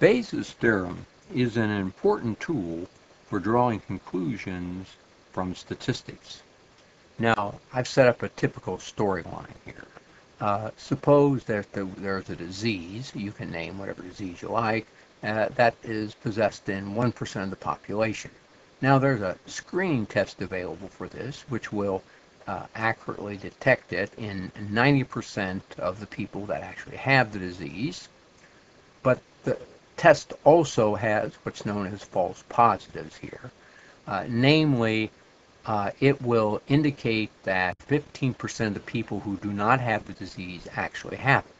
Bayes' theorem is an important tool for drawing conclusions from statistics. Now, I've set up a typical storyline here. Uh, suppose that the, there's a disease, you can name whatever disease you like, uh, that is possessed in 1% of the population. Now, there's a screening test available for this, which will uh, accurately detect it in 90% of the people that actually have the disease. But the test also has what's known as false positives here. Uh, namely, uh, it will indicate that 15% of the people who do not have the disease actually have it.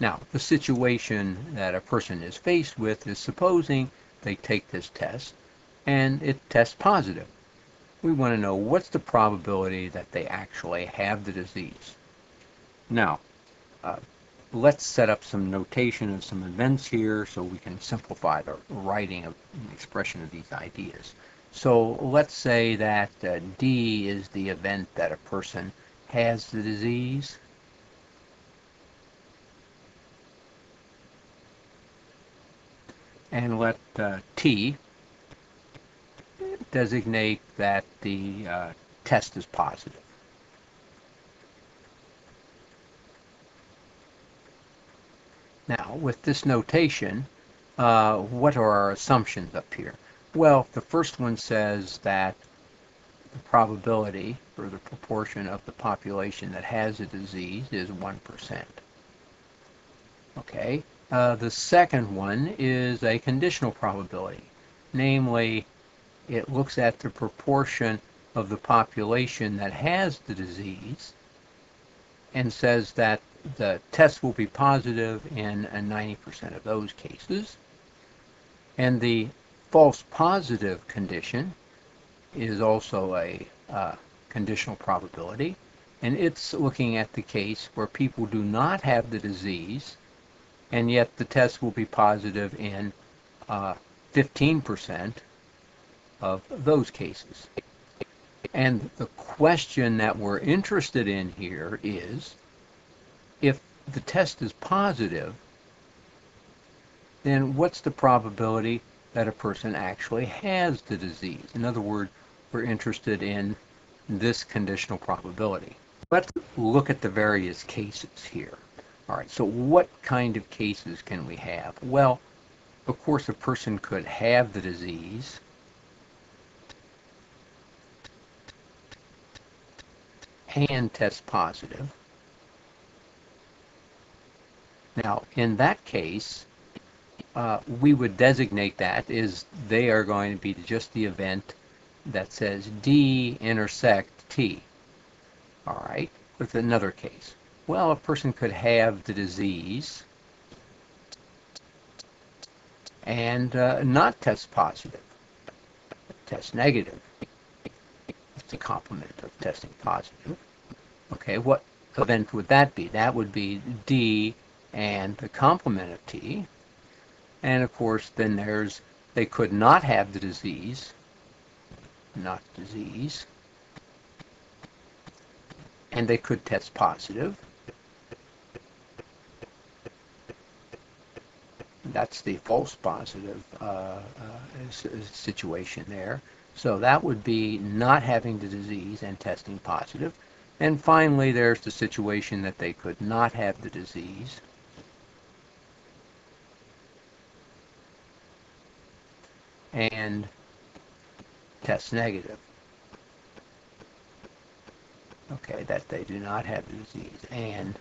Now, the situation that a person is faced with is supposing they take this test and it tests positive. We want to know what's the probability that they actually have the disease. Now, uh, let's set up some notation of some events here so we can simplify the writing of expression of these ideas. So let's say that uh, D is the event that a person has the disease. And let uh, T designate that the uh, test is positive. With this notation, uh, what are our assumptions up here? Well, the first one says that the probability or the proportion of the population that has a disease is 1%. Okay, uh, the second one is a conditional probability. Namely, it looks at the proportion of the population that has the disease and says that the test will be positive in 90% of those cases. And the false positive condition is also a uh, conditional probability, and it's looking at the case where people do not have the disease, and yet the test will be positive in 15% uh, of those cases. And the question that we're interested in here is, if the test is positive, then what's the probability that a person actually has the disease. In other words, we're interested in this conditional probability. Let's look at the various cases here. All right, so what kind of cases can we have? Well, of course, a person could have the disease, and test positive. Now, in that case, uh, we would designate that as they are going to be just the event that says D intersect T. All right, with another case. Well, a person could have the disease and uh, not test positive, test negative. A complement of testing positive. Okay, what event would that be? That would be D and the complement of T. And of course, then there's, they could not have the disease, not disease, and they could test positive. That's the false positive uh, uh, situation there. So that would be not having the disease and testing positive. And finally, there's the situation that they could not have the disease and test negative. Okay, that they do not have the disease and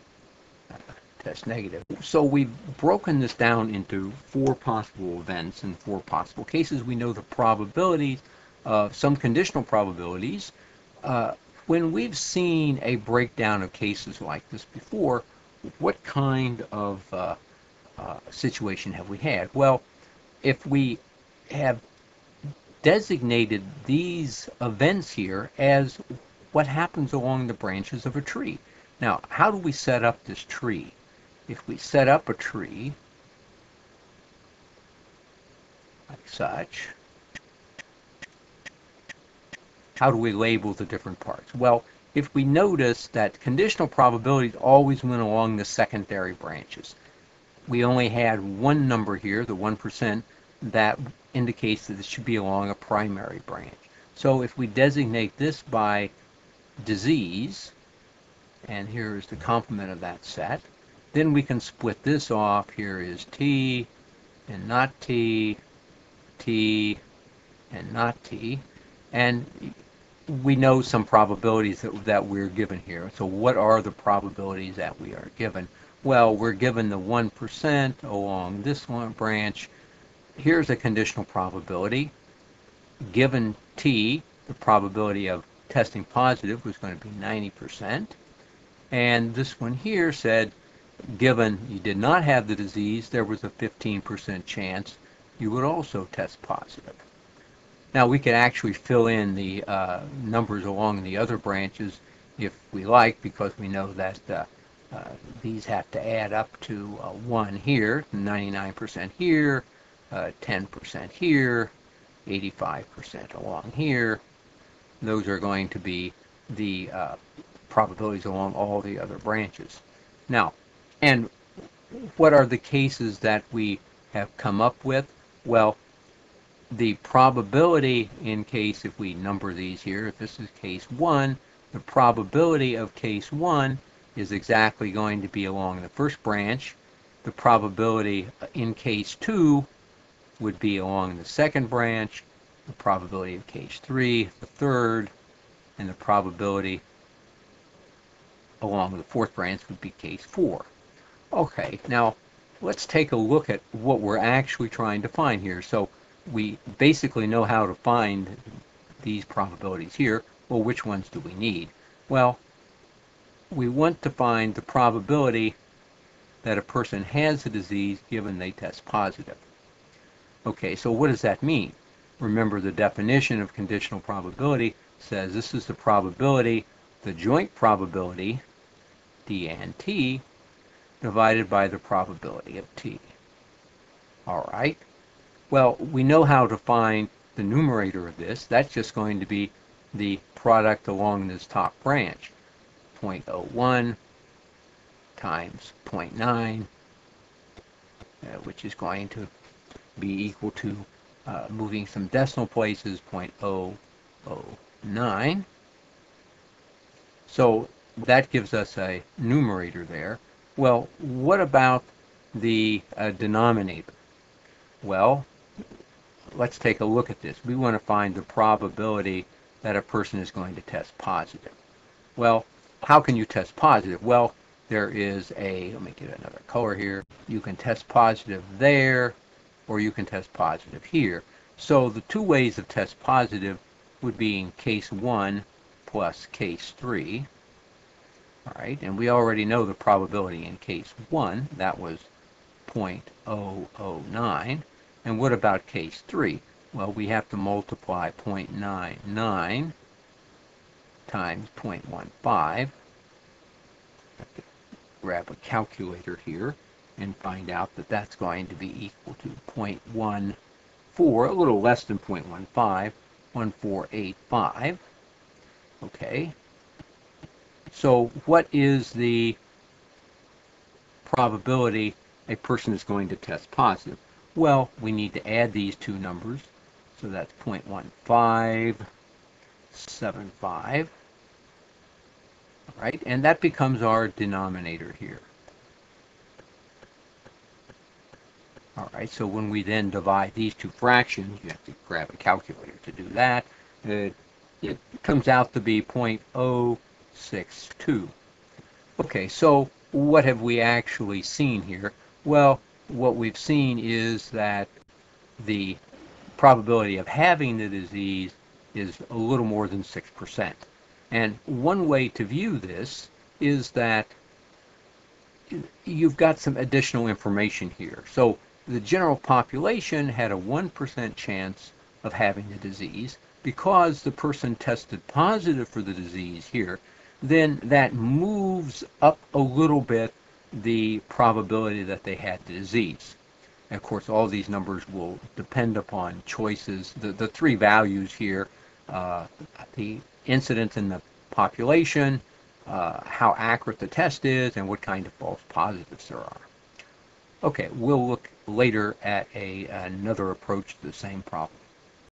uh, test negative. So we've broken this down into four possible events and four possible cases. We know the probabilities, uh, some conditional probabilities. Uh, when we've seen a breakdown of cases like this before, what kind of uh, uh situation have we had? Well, if we have designated these events here as what happens along the branches of a tree. Now, how do we set up this tree? If we set up a tree, like such, how do we label the different parts? Well, if we notice that conditional probabilities always went along the secondary branches, we only had one number here, the 1%, that indicates that it should be along a primary branch. So if we designate this by disease, and here is the complement of that set, then we can split this off. Here is T and not T, T and not T. And we know some probabilities that, that we're given here. So what are the probabilities that we are given? Well, we're given the 1% along this one branch. Here's a conditional probability. Given T, the probability of testing positive was going to be 90%. And this one here said, given you did not have the disease, there was a 15% chance you would also test positive. Now we can actually fill in the uh, numbers along the other branches if we like because we know that uh, uh, these have to add up to uh, 1 here, 99% here, 10% uh, here, 85% along here. Those are going to be the uh, probabilities along all the other branches. Now, and what are the cases that we have come up with? Well, the probability in case, if we number these here, if this is case 1, the probability of case 1 is exactly going to be along the first branch. The probability in case 2 would be along the second branch. The probability of case 3, the third, and the probability along the fourth branch would be case 4. Okay, now let's take a look at what we're actually trying to find here. So we basically know how to find these probabilities here. Well, which ones do we need? Well, we want to find the probability that a person has the disease given they test positive. Okay, so what does that mean? Remember the definition of conditional probability says this is the probability, the joint probability, d and t, divided by the probability of t. All right, well, we know how to find the numerator of this. That's just going to be the product along this top branch. 0.01 times 0.9, uh, which is going to be equal to uh, moving some decimal places 0.009. So that gives us a numerator there. Well, what about the uh, denominator? Well, let's take a look at this. We want to find the probability that a person is going to test positive. Well, how can you test positive? Well, there is a, let me get another color here. You can test positive there, or you can test positive here. So the two ways of test positive would be in case 1 plus case 3. All right, and we already know the probability in case 1. That was 0.009. And what about case 3? Well, we have to multiply 0.99 times 0.15. Grab a calculator here and find out that that's going to be equal to 0.14, a little less than 0.15, 1485. Okay. So what is the probability a person is going to test positive? Well, we need to add these two numbers. So that's 0.1575. All right, and that becomes our denominator here. All right, so when we then divide these two fractions, you have to grab a calculator to do that. It, it comes out to be 0.062. Okay, so what have we actually seen here? Well, what we've seen is that the probability of having the disease is a little more than 6%. And one way to view this is that you've got some additional information here. So the general population had a 1% chance of having the disease. Because the person tested positive for the disease here, then that moves up a little bit the probability that they had the disease. And of course, all these numbers will depend upon choices. The, the three values here, uh, the incidence in the population, uh, how accurate the test is, and what kind of false positives there are. Okay, we'll look later at a another approach to the same problem.